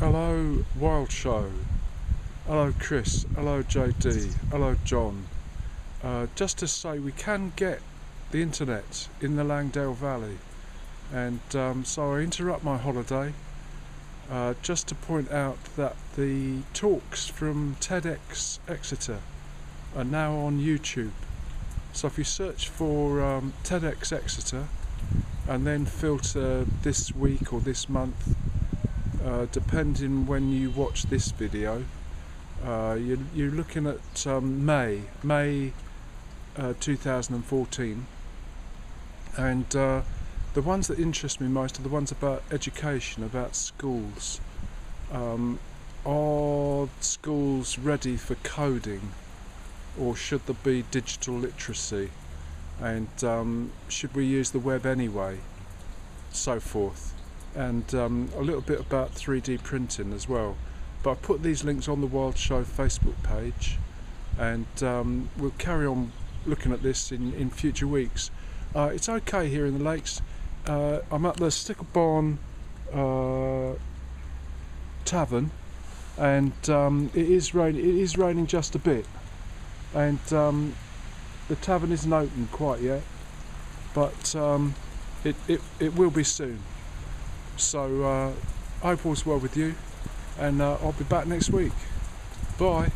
Hello, Wild Show. Hello, Chris. Hello, JD. Hello, John. Uh, just to say, we can get the internet in the Langdale Valley, and um, so I interrupt my holiday uh, just to point out that the talks from TEDx Exeter are now on YouTube. So if you search for um, TEDx Exeter and then filter this week or this month, uh, depending when you watch this video, uh, you're, you're, looking at um, May, May uh, 2014, and uh, the ones that interest me most are the ones about education, about schools. Um, are schools ready for coding, or should there be digital literacy? And um, should we use the web anyway? So forth. And um, a little bit about 3D printing as well. But I've put these links on the Wild Show Facebook page, and um, we'll carry on looking at this in, in future weeks. Uh, it's okay here in the lakes. Uh, I'm at the Sticklebarn uh, Tavern, and um, it is rain. It is raining just a bit, and um, the tavern isn't open quite yet, but um, it, it it will be soon. So uh, I hope all's well with you, and uh, I'll be back next week. Bye.